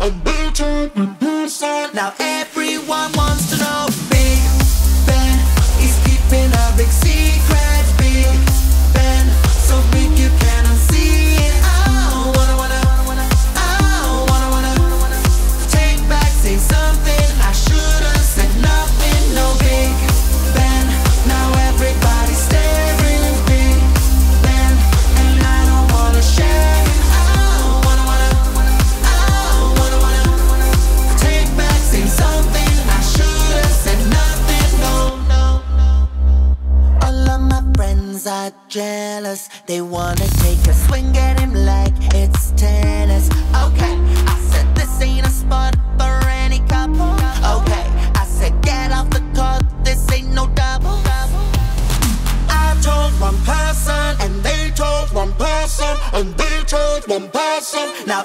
and beaten and sun. Now everyone. Are jealous. They wanna take a swing at him like it's tennis. Okay, I said this ain't a spot for any couple. Okay, I said get off the court, this ain't no double. I told one person, and they told one person, and they told one person. Now